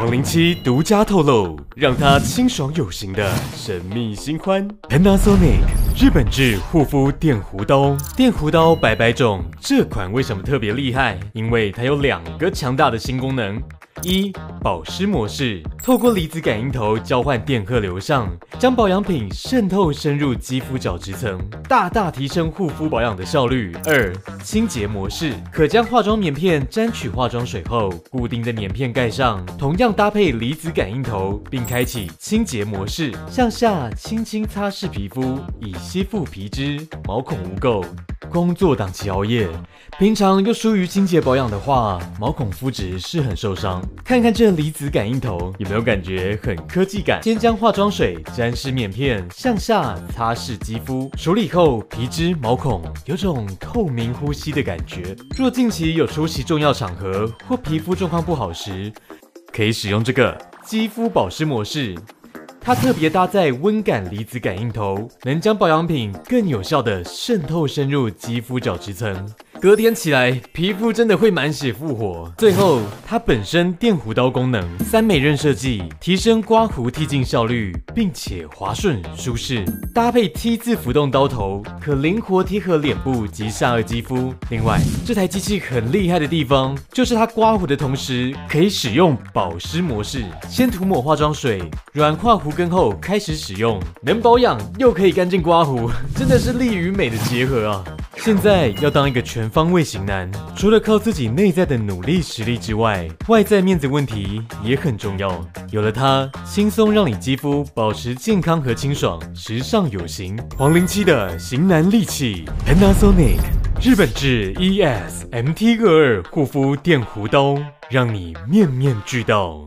黄零七独家透露，让它清爽有型的神秘新欢 Panasonic 日本制护肤电弧刀。电弧刀百百种，这款为什么特别厉害？因为它有两个强大的新功能。一保湿模式，透过离子感应头交换电荷流上，将保养品渗透深入肌肤角质层，大大提升护肤保养的效率。二清洁模式，可将化妆棉片沾取化妆水后，固定在棉片盖上，同样搭配离子感应头，并开启清洁模式，向下轻轻擦拭皮肤，以吸附皮脂、毛孔污垢。工作档期熬夜，平常又疏于清洁保养的话，毛孔肤质是很受伤。看看这离子感应头，有没有感觉很科技感？先将化妆水沾湿面片，向下擦拭肌肤，处理后皮脂毛孔有种透明呼呼吸的感觉。若近期有出席重要场合或皮肤状况不好时，可以使用这个肌肤保湿模式。它特别搭载温感离子感应头，能将保养品更有效地渗透深入肌肤角质层。隔天起来，皮肤真的会满血复活。最后，它本身电弧刀功能，三美刃设计，提升刮胡剃净效率，并且滑顺舒适。搭配 T 字浮动刀头，可灵活贴合脸部及下颚肌肤。另外，这台机器很厉害的地方，就是它刮胡的同时，可以使用保湿模式。先涂抹化妆水，软化胡根后开始使用，能保养又可以干净刮胡，真的是力与美的结合啊！现在要当一个全方位型男，除了靠自己内在的努力实力之外，外在面子问题也很重要。有了它，轻松让你肌肤保持健康和清爽，时尚有型。黄零七的型男利器 Panasonic 日本制 ES MT 二二护肤电弧刀，让你面面俱到。